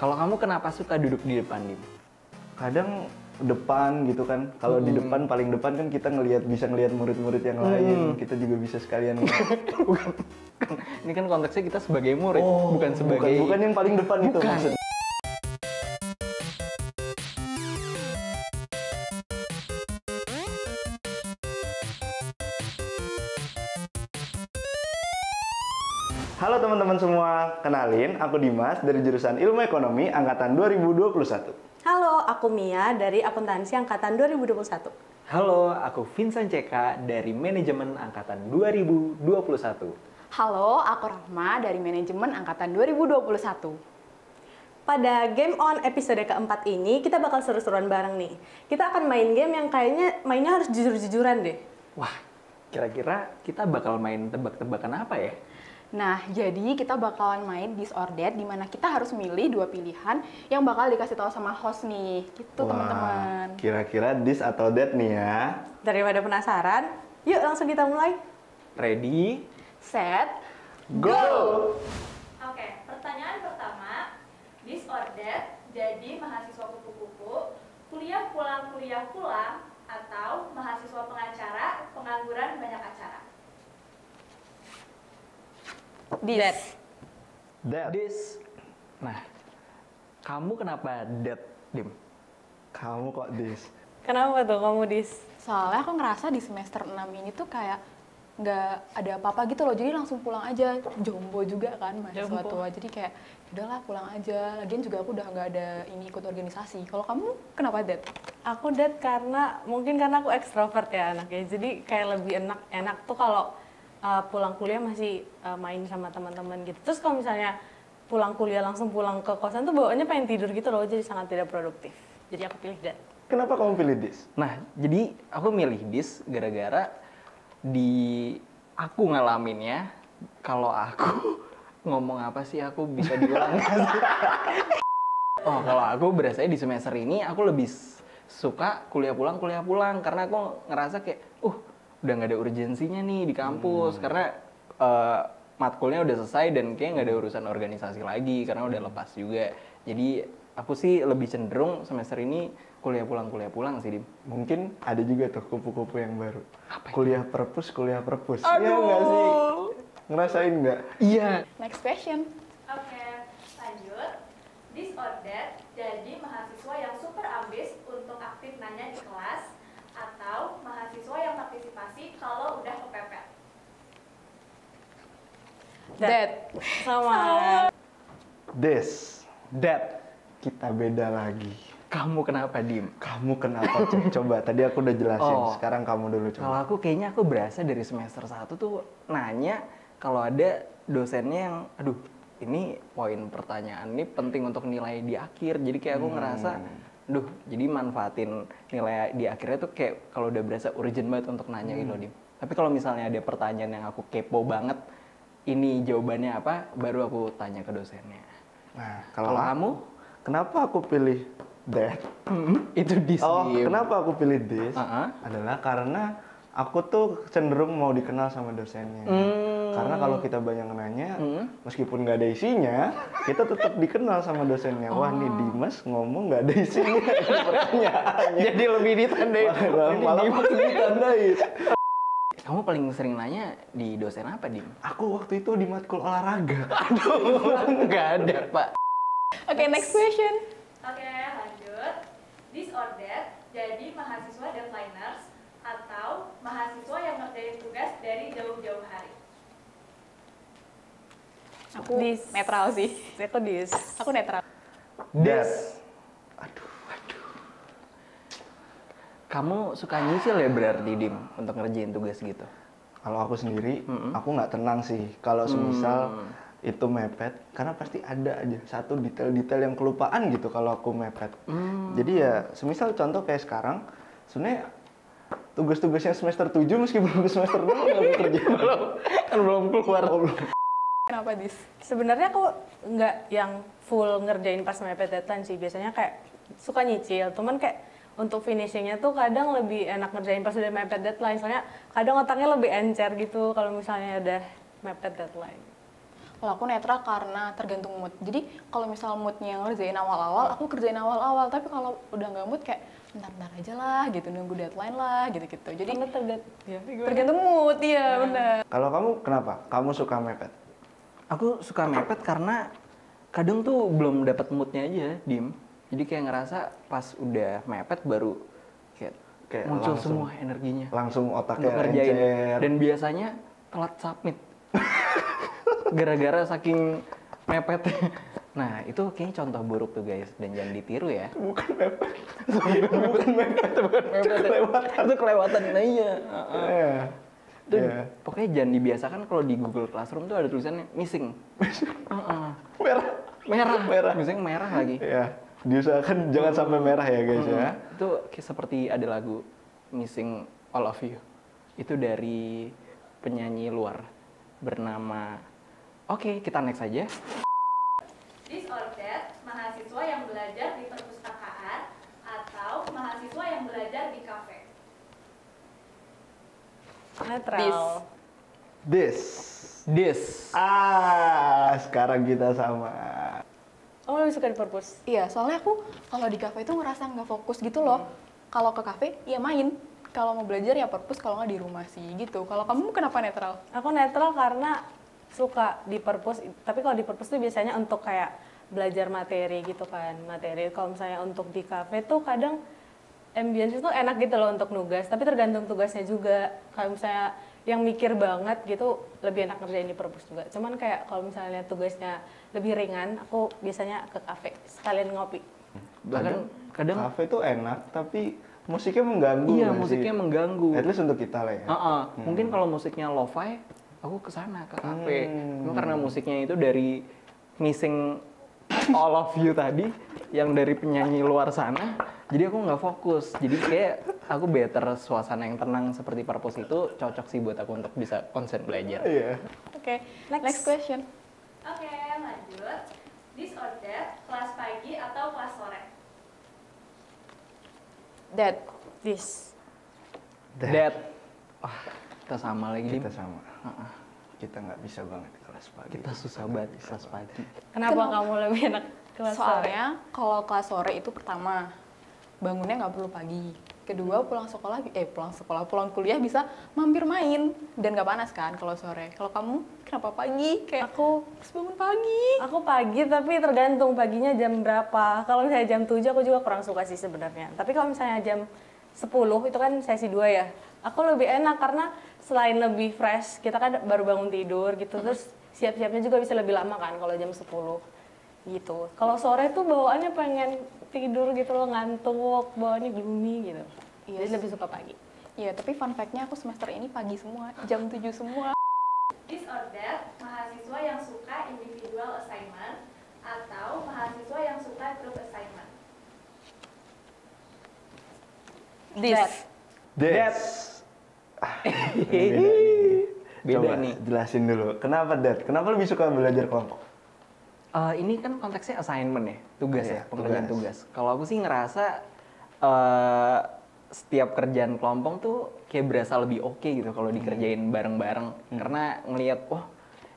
Kalau kamu kenapa suka duduk di depan, Dim? Kadang depan gitu kan. Kalau di Hmm. depan paling depan kan kita ngelihat bisa ngelihat murid-murid yang lain. Kita juga bisa sekalian bukan. Ini kan konteksnya kita sebagai murid, Oh, bukan sebagai bukan, bukan yang paling depan itu Bukan. maksudnya. Halo teman-teman semua, kenalin aku Dimas dari jurusan Ilmu Ekonomi angkatan 2021. Halo, aku Mia dari Akuntansi Angkatan 2021. Halo, aku Vincent CK dari Manajemen Angkatan 2021. Halo, aku Rahma dari Manajemen Angkatan 2021. Pada Game On episode keempat ini, kita bakal seru-seruan bareng nih. Kita akan main game yang kayaknya mainnya harus jujur-jujuran deh. Wah, kira-kira kita bakal main tebak-tebakan apa ya? Nah, jadi kita bakalan main this or that, di mana kita harus milih dua pilihan yang bakal dikasih tahu sama host nih. Gitu, teman-teman. Kira-kira this atau that nih ya. Daripada penasaran, yuk langsung kita mulai. Ready? Set, Go! Oke, pertanyaan pertama, this or that, jadi mahasiswa kupu-kupu, kuliah pulang kuliah pulang, atau mahasiswa pengacara, pengangguran banyak acara. This. That. This. Nah, kamu kenapa that, Dim? Kamu kok this? Kenapa tuh kamu dis? Soalnya aku ngerasa di semester 6 ini tuh kayak nggak ada apa-apa gitu loh, jadi langsung pulang aja. Jombo juga kan mahasiswa tua, jadi kayak udahlah pulang aja. Lagian juga aku udah nggak ada ini ikut organisasi. Kalau kamu kenapa that? Aku dat karena mungkin karena aku ekstrovert ya anaknya. Jadi kayak lebih enak enak tuh kalau uh, pulang kuliah masih uh, main sama teman-teman gitu. Terus kalau misalnya pulang kuliah langsung pulang ke kosan tuh bawaannya pengen tidur gitu loh, jadi sangat tidak produktif. Jadi aku pilih dat. Kenapa kamu pilih this? Nah, jadi aku milih this gara-gara di aku ngalaminnya kalau aku ngomong apa sih aku bisa diulang? Oh, kalau aku berasa di semester ini aku lebih suka kuliah pulang kuliah pulang karena aku ngerasa kayak udah nggak ada urgensinya nih di kampus karena eh, matkulnya udah selesai dan kayak nggak ada urusan organisasi lagi karena udah lepas juga. Jadi aku sih lebih cenderung semester ini kuliah pulang kuliah pulang sih, Dim. Mungkin ada juga tuh kupu-kupu yang baru. Apa itu? Kuliah perpus, kuliah perpus. Iya nggak sih? Ngerasain nggak? Iya. Next question. Oke, lanjut. This or that, jadi mahasiswa yang super ambis untuk aktif nanya di kelas, atau mahasiswa yang partisipasi kalau udah kepepet. That. Sama. This. That. Kita beda lagi. Kamu kenapa, Dim? Kamu kenapa? Cek? Coba, tadi aku udah jelasin. Oh. Sekarang kamu dulu coba. Kalau aku kayaknya aku berasa dari semester 1 tuh nanya kalau ada dosennya yang aduh ini poin pertanyaan ini penting untuk nilai di akhir. Jadi kayak aku ngerasa aduh jadi manfaatin nilai di akhirnya tuh kayak kalau udah berasa urgent banget untuk nanya gitu loh, Dim. Tapi kalau misalnya ada pertanyaan yang aku kepo banget ini jawabannya apa baru aku tanya ke dosennya. Nah, Kalau kalau kamu Kenapa aku pilih that? itu di Oh, kenapa aku pilih this? Uh-uh. Adalah karena aku tuh cenderung mau dikenal sama dosennya. Hmm. Karena kalau kita banyak nanya, Hmm. meskipun nggak ada isinya, kita tetap dikenal sama dosennya. Wah, nih Dimas ngomong nggak ada isinya. Ini pertanyaannya. Jadi lebih ditandain. Malah, malah makin ditandain. Kamu paling sering nanya di dosen apa, Dim? Aku waktu itu di matkul olahraga. Nggak ada, Pak. Oke, next question. Oke, lanjut. This or that, jadi mahasiswa deadliners, atau mahasiswa yang ngerjain tugas dari jauh-jauh hari. Aku Dis. netral sih. Aku dis. Aku netral. Des. Aduh, aduh. Kamu suka nyicil ya berarti, Dim, untuk ngerjain tugas gitu? Kalau aku sendiri, aku nggak tenang sih. Kalau semisal Hmm. itu mepet, karena pasti ada aja satu detail-detail yang kelupaan gitu kalau aku mepet. Hmm. Jadi ya, semisal contoh kayak sekarang, sebenarnya tugas-tugasnya semester 7 meskipun belum semester 6 nggak aku kerjain. belum. Kan belum keluar. Oh, belum. Kenapa dis? Sebenarnya aku nggak yang full ngerjain pas mepet deadline sih. Biasanya kayak suka nyicil. Cuman kayak untuk finishingnya tuh kadang lebih enak ngerjain pas udah mepet deadline. Soalnya kadang otaknya lebih encer gitu kalau misalnya udah mepet deadline. Kalau aku netral karena tergantung mood. Jadi kalau misal moodnya ngerjain awal-awal, aku kerjain awal-awal. Tapi kalau udah nggak mood kayak bentar-bentar aja lah gitu, nunggu deadline lah gitu-gitu. Jadi Karena tergantung ya, tergantung mood, iya benar. Kalau kamu kenapa? Kamu suka mepet? Aku suka mepet karena kadang tuh belum dapat moodnya aja, dim. Jadi kayak ngerasa pas udah mepet baru kayak, Kayak muncul langsung- semua energinya Langsung otaknya ngerjain. encer. Dan biasanya telat submit. Gara-gara saking mepet. Nah, itu kayaknya contoh buruk tuh guys dan jangan ditiru ya. Bukan mepet. bukan mepet, bukan Mepet. kelewatan. itu kelewatan. Nah, iya. Iya. Itu Iya. pokoknya jangan dibiasakan kalau di Google Classroom tuh ada tulisannya missing. Heeh. Merah. Merah. Merah. Missing merah lagi. Iya. Diusahakan jangan sampai merah ya guys ya. Hmm, Itu kayak seperti ada lagu Missing All of You. Itu dari penyanyi luar bernama Oke, kita next aja. This or that, mahasiswa yang belajar di perpustakaan atau mahasiswa yang belajar di kafe. netral. This. This. Ah, sekarang kita sama. Oh, lebih suka di perpus. Iya, soalnya aku kalau di kafe itu ngerasa nggak fokus gitu loh. Kalau ke kafe, ya main. Kalau mau belajar ya perpus, kalau nggak di rumah sih gitu. Kalau kamu kenapa netral? Aku netral karena suka di perpus, tapi kalau di perpus tuh biasanya untuk kayak belajar materi gitu kan, materi. Kalau misalnya untuk di kafe tuh kadang ambience itu enak gitu loh untuk nugas, tapi tergantung tugasnya juga. Kalau misalnya yang mikir banget gitu lebih enak ngerjain di perpus juga. Cuman kayak kalau misalnya tugasnya lebih ringan, aku biasanya ke kafe sekalian ngopi. Bahkan kadang kafe tuh enak tapi musiknya mengganggu. iya nggak sih? musiknya mengganggu. At least untuk kita lah ya. Heeh. Mungkin kalau musiknya lo-fi, aku ke sana ke kafe. Hmm. Karena musiknya itu dari missing all of you tadi, yang dari penyanyi luar sana, jadi aku nggak fokus. Jadi kayak aku better suasana yang tenang seperti Purpose itu cocok sih buat aku untuk bisa konsen belajar. Iya. Oke, Next. next question. Oke, lanjut. This or that, kelas pagi atau kelas sore? That. This. That, wah kita sama lagi Kita sama. Kita nggak bisa banget kelas pagi. Kita susah banget kelas pagi. Kenapa, Kenapa? kamu lebih enak kelas sore? Soalnya kalau kelas sore itu pertama bangunnya nggak perlu pagi. Kedua pulang sekolah, eh pulang sekolah, pulang kuliah bisa mampir main dan nggak panas kan kalau sore. Kalau kamu kenapa pagi? Kayak Aku harus bangun pagi. Aku pagi tapi tergantung paginya jam berapa. Kalau misalnya jam 7 aku juga kurang suka sih sebenarnya. Tapi kalau misalnya jam 10 itu kan sesi 2 ya. Aku lebih enak karena selain lebih fresh, kita kan baru bangun tidur gitu. Terus siap-siapnya juga bisa lebih lama kan kalau jam 10 gitu. Kalau sore tuh bawaannya pengen tidur gitu loh, ngantuk, bawaannya gloomy gitu. Iya Jadi sih. lebih suka pagi. Iya, tapi fun fact-nya aku semester ini pagi semua, jam 7 semua. This or that, mahasiswa yang suka individual assignment atau mahasiswa yang suka group assignment. This. That. Beda Coba nih. jelasin dulu. Kenapa that? Kenapa lebih suka belajar kelompok? Eh, ini kan konteksnya assignment ya, tugas Iya, ya, pengerjaan tugas. tugas. Kalau aku sih ngerasa eh setiap kerjaan kelompok tuh kayak berasa lebih oke gitu kalau dikerjain bareng-bareng. Karena ngelihat, wah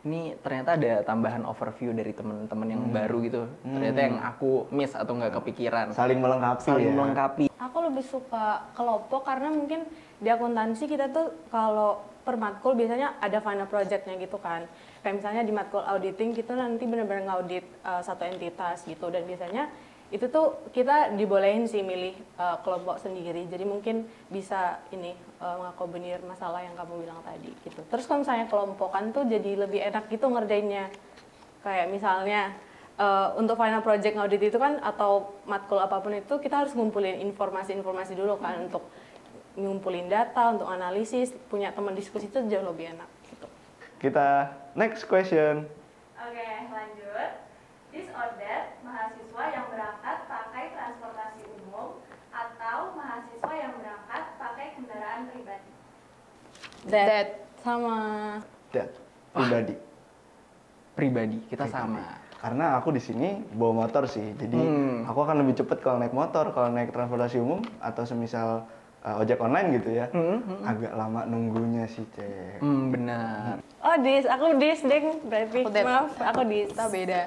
ini ternyata ada tambahan overview dari teman-teman yang baru gitu. Ternyata yang aku miss atau nggak kepikiran. Saling melengkapi Saling ya. melengkapi. Aku lebih suka kelompok karena mungkin di akuntansi kita tuh kalau per matkul biasanya ada final projectnya gitu kan. Kayak misalnya di matkul auditing kita nanti benar-benar ngaudit uh, satu entitas gitu dan biasanya itu tuh kita dibolehin sih milih uh, kelompok sendiri. Jadi mungkin bisa ini uh, mengakomodir masalah yang kamu bilang tadi gitu. Terus kalau misalnya kelompokan tuh jadi lebih enak gitu ngerjainnya. Kayak misalnya uh, untuk final project audit itu kan atau matkul apa pun itu kita harus ngumpulin informasi-informasi dulu kan untuk ngumpulin data, untuk analisis, punya teman diskusi itu jauh lebih enak gitu. Kita next question. Oke, lanjut. This or that, mahasiswa yang berangkat pakai transportasi umum atau mahasiswa yang berangkat pakai kendaraan pribadi. That, sama That pribadi. Pribadi kita sama. Karena aku di sini bawa motor sih, jadi Hmm. aku akan lebih cepet kalau naik motor, kalau naik transportasi umum atau semisal uh, ojek online gitu ya, Hmm, agak lama nunggunya sih cek. Hmm, benar. Oh, dis, aku dis, ding. Berarti, maaf, aku dis. Kita beda.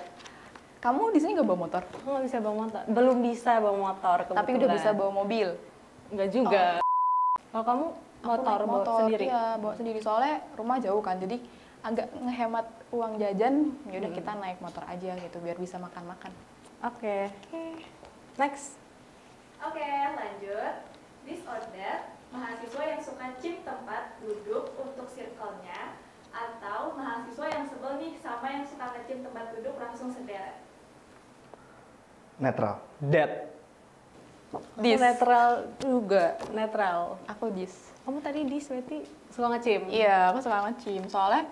Kamu di sini nggak bawa motor, Aku nggak bisa bawa motor. Belum bisa bawa motor, tapi udah bisa bawa mobil. Nggak juga. Kalau kamu Aku motor, naik bawa sendiri? Iya, bawa sendiri. Soalnya rumah jauh kan, jadi agak ngehemat uang jajan. Ya udah kita naik motor aja gitu, biar bisa makan-makan. Oke. Next. Oke, lanjut. Disorder, mahasiswa yang suka chip tempat duduk untuk circle-nya atau mahasiswa yang sebel nih sama yang suka ngecim tempat duduk langsung sederet. Netral. Dead. Dis. Netral juga, netral. Aku dis. Kamu tadi dis berarti suka ngecim? Iya, aku suka ngecim. Soalnya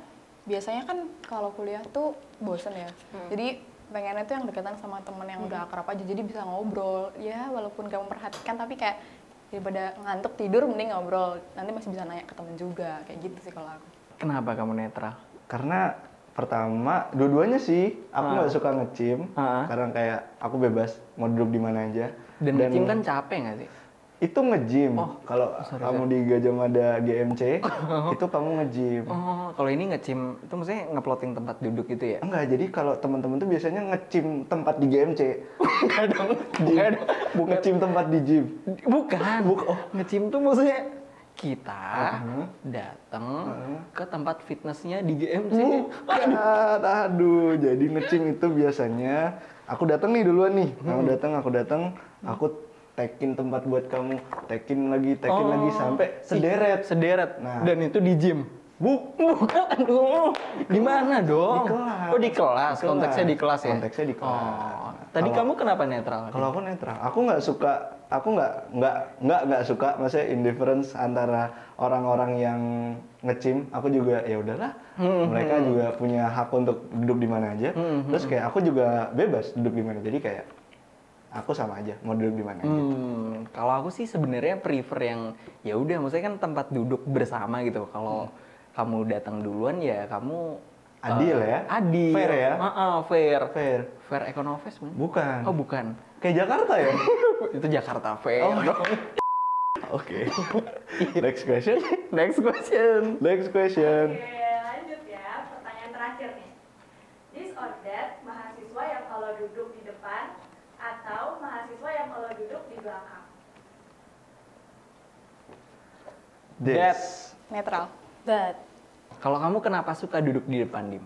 biasanya kan kalau kuliah tuh bosen ya. Hmm. Jadi pengennya tuh yang deketan sama temen yang udah akrab aja. Jadi bisa ngobrol. Ya walaupun gak memperhatikan tapi kayak daripada ngantuk tidur mending ngobrol. Nanti masih bisa nanya ke temen juga. Kayak gitu sih kalau aku. Kenapa kamu netral? Karena pertama, dua-duanya sih, aku Ah. nggak suka ngecim, Ah. karena kayak aku bebas mau duduk di mana aja. Dan, ngecim kan capek nggak sih? Itu ngejim. Oh, kalau kamu di Gajah Mada GMC, itu kamu ngejim. Oh, kalau ini ngecim itu maksudnya ngeploting tempat duduk gitu ya? Enggak, jadi kalau teman-teman tuh biasanya ngecim tempat di GMC. Enggak dong. Gym. Bukan ngecim tempat di gym. Bukan. Oh, ngecim tuh maksudnya kita Uh-huh. datang Uh-huh. ke tempat fitnessnya di GMC. Bukan, aduh. Jadi ngecim itu biasanya aku datang nih duluan nih. Aku Hmm. datang, aku datang, aku tekin tempat buat kamu, tekin lagi, tekin lagi sampai sederet. Sederet. Nah. Dan itu di gym. Bu, bukan, aduh. Di mana dong? Di kelas. Oh, di kelas. Di Konteksnya di kelas ya? Konteksnya di kelas. Oh. Tadi kalau- kamu kenapa netral? Kalau aku netral, aku nggak suka, aku nggak nggak nggak nggak suka, maksudnya indifference antara orang-orang yang ngecim. Aku juga ya udahlah, Hmm, mereka juga punya hak untuk duduk di mana aja. Hmm, Terus kayak aku juga bebas duduk di mana. Jadi kayak aku sama aja mau duduk di mana. Hmm, kalau aku sih sebenarnya prefer yang ya udah, maksudnya kan tempat duduk bersama gitu. Kalau kamu datang duluan ya kamu Adil eh, ya? Adil. Fair ya? Heeh, fair. Fair. Fair Econovis man. Bukan. Oh bukan. Kayak Jakarta ya? Itu Jakarta Fair. Oh. Oke. Next question. Next question. Next question. Oke, lanjut ya. Pertanyaan terakhir nih. Disorder, mahasiswa yang kalau duduk di depan atau mahasiswa yang kalau duduk di belakang. Des. Netral. That. Kalau kamu kenapa suka duduk di depan dim?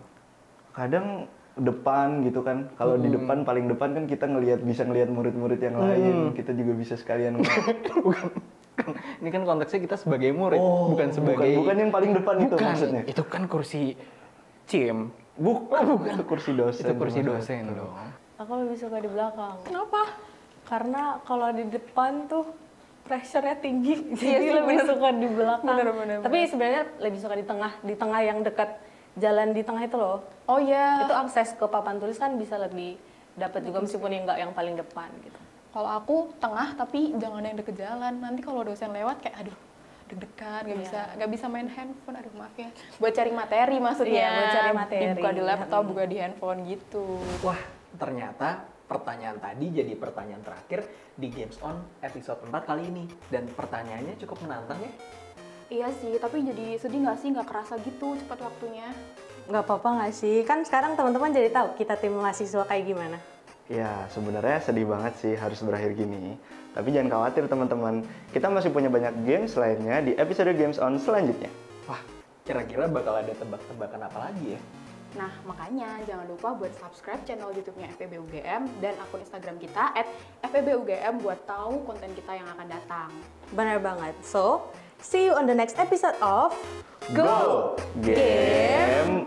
kadang depan gitu kan kalau di Hmm. depan paling depan kan kita ngelihat bisa ngelihat murid-murid yang lain kita juga bisa sekalian bukan. Ini kan konteksnya kita sebagai murid, Oh, bukan sebagai bukan, bukan yang paling depan itu Bukan, maksudnya Itu kan kursi CIM. Buk, bukan itu kursi dosen Itu kursi dosen dong. Aku lebih suka di belakang. Kenapa? Karena kalau di depan tuh pressure-nya tinggi, Iya jadi sih, lebih bener. suka di belakang. Bener, bener, Tapi sebenarnya lebih suka di tengah, di tengah yang dekat jalan di tengah itu loh. Oh iya. Itu akses ke papan tulis kan bisa lebih dapat juga meskipun yang nggak yang paling depan gitu. Kalau aku tengah tapi jangan yang deket jalan. Nanti kalau dosen lewat kayak aduh deg-degan nggak Iya. bisa nggak bisa main handphone aduh maaf ya buat cari materi maksudnya Iya, buat cari materi. dibuka di laptop buka di handphone gitu Wah, ternyata pertanyaan tadi jadi pertanyaan terakhir di Games On episode 4 kali ini. Dan pertanyaannya cukup menantang ya. iya sih tapi jadi sedih nggak sih nggak kerasa gitu cepat waktunya Nggak apa-apa nggak sih? Kan sekarang teman-teman jadi tahu kita tim mahasiswa kayak gimana. ya sebenarnya sedih banget sih harus berakhir gini tapi jangan khawatir teman-teman kita masih punya banyak games lainnya di episode games on selanjutnya Wah, kira-kira bakal ada tebak-tebakan apa lagi ya? Nah, makanya jangan lupa buat subscribe channel YouTube-nya FEB UGM dan akun Instagram kita at FEB UGM buat tahu konten kita yang akan datang. Benar banget. So, see you on the next episode of Go Game